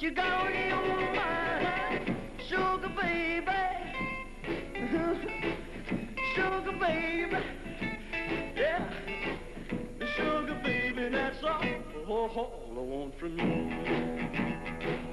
you got gonna woman, sugar baby, sugar baby, yeah, sugar baby, that's all, all I want from you.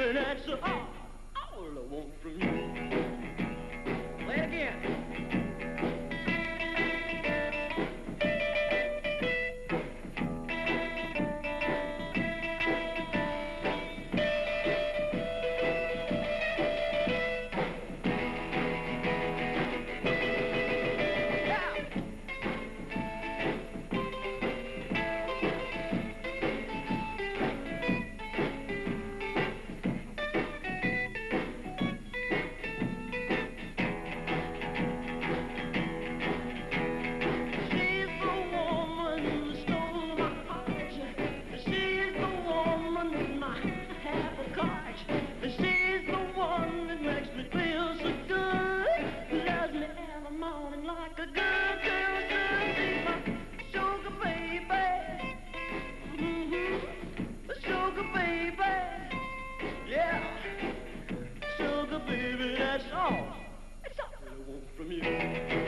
Baby, that's. Oh. that's all. That's all. I want from you.